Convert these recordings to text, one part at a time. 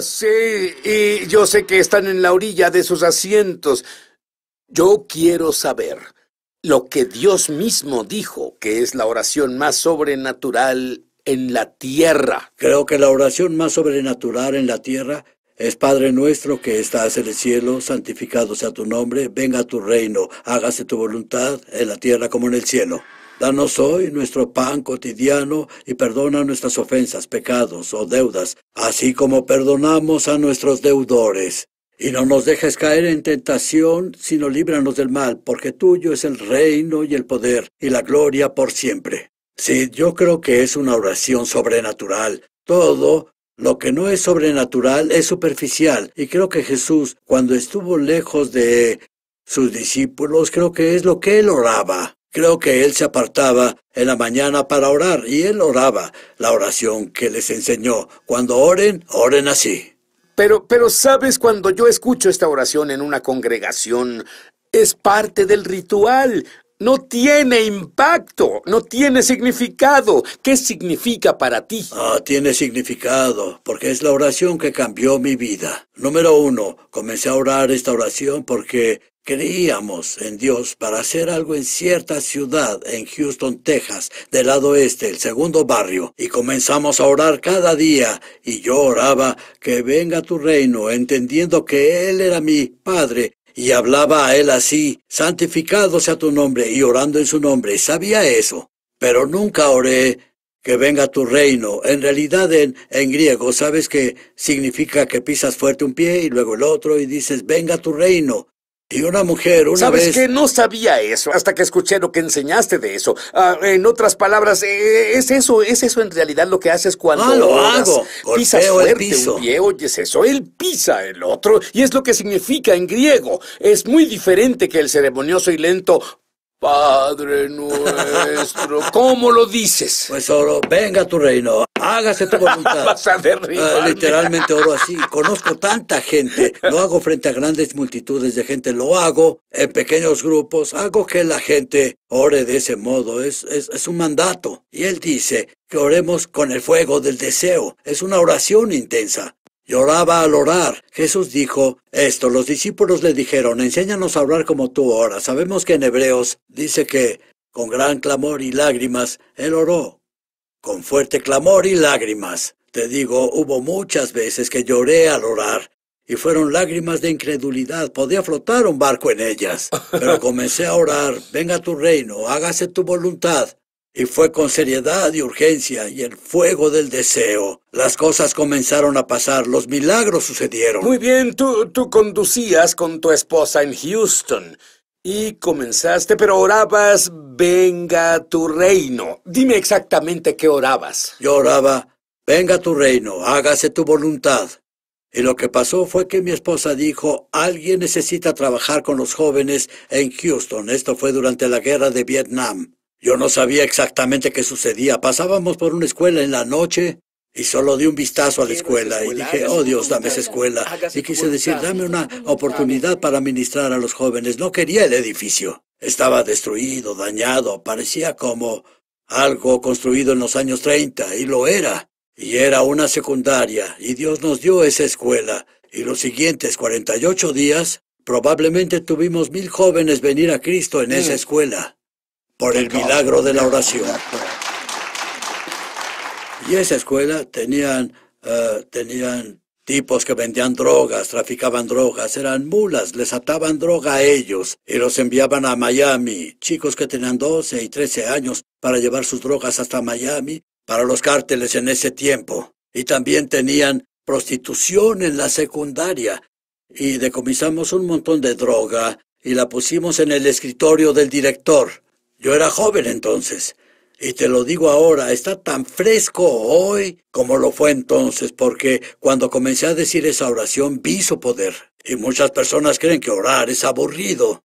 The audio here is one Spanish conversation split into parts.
Sí, y yo sé que están en la orilla de sus asientos. Yo quiero saber lo que Dios mismo dijo, que es la oración más sobrenatural en la tierra. Creo que la oración más sobrenatural en la tierra es Padre nuestro que estás en el cielo, santificado sea tu nombre, venga a tu reino, hágase tu voluntad en la tierra como en el cielo. Danos hoy nuestro pan cotidiano y perdona nuestras ofensas, pecados o deudas, así como perdonamos a nuestros deudores. Y no nos dejes caer en tentación, sino líbranos del mal, porque tuyo es el reino y el poder y la gloria por siempre. Sí, yo creo que es una oración sobrenatural. Todo lo que no es sobrenatural es superficial. Y creo que Jesús, cuando estuvo lejos de sus discípulos, creo que es lo que él oraba. Creo que él se apartaba en la mañana para orar y él oraba la oración que les enseñó. Cuando oren, oren así. Pero, pero sabes, cuando yo escucho esta oración en una congregación, es parte del ritual. No tiene impacto, no tiene significado. ¿Qué significa para ti? Ah, tiene significado, porque es la oración que cambió mi vida. Número uno, comencé a orar esta oración porque Creíamos en Dios para hacer algo en cierta ciudad en Houston, Texas, del lado este, el segundo barrio, y comenzamos a orar cada día, y yo oraba que venga tu reino, entendiendo que Él era mi Padre, y hablaba a Él así, santificado sea tu nombre, y orando en su nombre, sabía eso, pero nunca oré que venga tu reino. En realidad en, en griego, ¿sabes que significa que pisas fuerte un pie y luego el otro y dices, venga tu reino? Y una mujer, una ¿Sabes que No sabía eso hasta que escuché lo que enseñaste de eso. Ah, en otras palabras, eh, es eso, es eso en realidad lo que haces cuando ah, lo hago. pisas fuerte el piso. un pie, oyes eso, él pisa el otro y es lo que significa en griego. Es muy diferente que el ceremonioso y lento Padre nuestro, ¿cómo lo dices? Pues solo, venga a tu reino, hágase tu voluntad. Vas a uh, literalmente oro así. Conozco tanta gente, lo hago frente a grandes multitudes de gente, lo hago en pequeños grupos, hago que la gente ore de ese modo, es, es, es un mandato. Y él dice que oremos con el fuego del deseo, es una oración intensa. Lloraba al orar. Jesús dijo esto. Los discípulos le dijeron, enséñanos a orar como tú oras. Sabemos que en Hebreos dice que con gran clamor y lágrimas él oró. Con fuerte clamor y lágrimas. Te digo, hubo muchas veces que lloré al orar. Y fueron lágrimas de incredulidad. Podía flotar un barco en ellas. Pero comencé a orar, venga tu reino, hágase tu voluntad. Y fue con seriedad y urgencia y el fuego del deseo. Las cosas comenzaron a pasar, los milagros sucedieron. Muy bien, tú, tú conducías con tu esposa en Houston. Y comenzaste, pero orabas, venga tu reino. Dime exactamente qué orabas. Yo oraba, venga tu reino, hágase tu voluntad. Y lo que pasó fue que mi esposa dijo, alguien necesita trabajar con los jóvenes en Houston. Esto fue durante la guerra de Vietnam. Yo no sabía exactamente qué sucedía. Pasábamos por una escuela en la noche y solo di un vistazo a la escuela y dije, oh Dios, dame esa escuela. Y quise decir, dame una oportunidad para ministrar a los jóvenes. No quería el edificio. Estaba destruido, dañado, parecía como algo construido en los años 30, y lo era. Y era una secundaria, y Dios nos dio esa escuela. Y los siguientes 48 días, probablemente tuvimos mil jóvenes venir a Cristo en esa mm. escuela por el milagro de la oración. Y esa escuela tenían, eh, tenían tipos que vendían drogas, traficaban drogas, eran mulas, les ataban droga a ellos y los enviaban a Miami, chicos que tenían 12 y 13 años para llevar sus drogas hasta Miami para los cárteles en ese tiempo. Y también tenían prostitución en la secundaria y decomisamos un montón de droga y la pusimos en el escritorio del director. Yo era joven entonces, y te lo digo ahora, está tan fresco hoy como lo fue entonces, porque cuando comencé a decir esa oración vi su poder. Y muchas personas creen que orar es aburrido.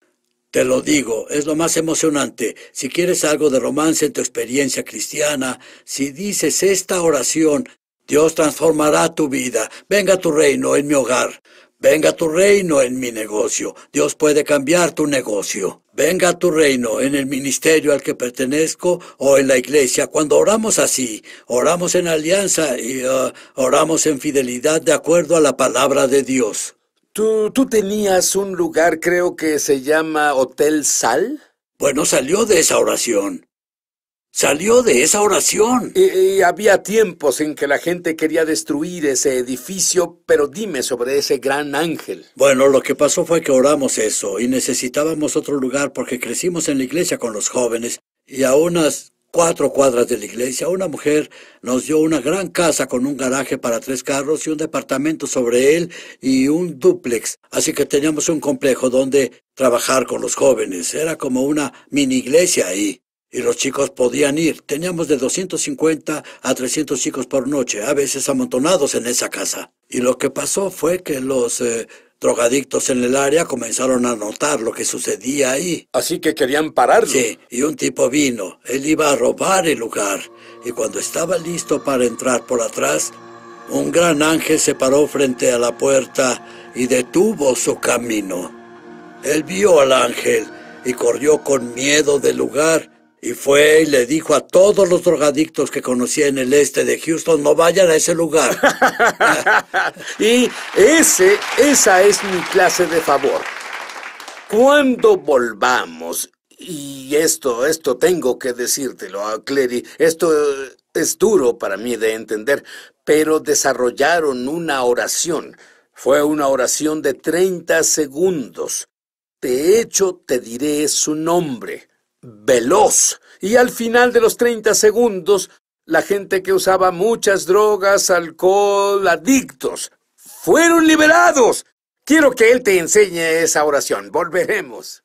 Te lo digo, es lo más emocionante. Si quieres algo de romance en tu experiencia cristiana, si dices esta oración, Dios transformará tu vida. Venga a tu reino en mi hogar. Venga tu reino en mi negocio. Dios puede cambiar tu negocio. Venga tu reino en el ministerio al que pertenezco o en la iglesia. Cuando oramos así, oramos en alianza y uh, oramos en fidelidad de acuerdo a la palabra de Dios. ¿Tú, tú tenías un lugar, creo que se llama Hotel Sal? Bueno, salió de esa oración. Salió de esa oración. Y, había tiempos en que la gente quería destruir ese edificio, pero dime sobre ese gran ángel. Bueno, lo que pasó fue que oramos eso y necesitábamos otro lugar porque crecimos en la iglesia con los jóvenes y a unas cuatro cuadras de la iglesia una mujer nos dio una gran casa con un garaje para tres carros y un departamento sobre él y un duplex. Así que teníamos un complejo donde trabajar con los jóvenes. Era como una mini iglesia ahí y los chicos podían ir. Teníamos de 250 a 300 chicos por noche, a veces amontonados en esa casa. Y lo que pasó fue que los eh, drogadictos en el área comenzaron a notar lo que sucedía ahí. Así que querían pararlo. Sí, y un tipo vino. Él iba a robar el lugar. Y cuando estaba listo para entrar por atrás, un gran ángel se paró frente a la puerta y detuvo su camino. Él vio al ángel y corrió con miedo del lugar y fue y le dijo a todos los drogadictos que conocía en el este de Houston, no vayan a ese lugar. y ese, esa es mi clase de favor. Cuando volvamos, y esto, esto tengo que decírtelo a Clary, esto es duro para mí de entender, pero desarrollaron una oración. Fue una oración de 30 segundos. De hecho, te diré su nombre veloz. Y al final de los 30 segundos, la gente que usaba muchas drogas, alcohol, adictos, fueron liberados. Quiero que él te enseñe esa oración. Volveremos.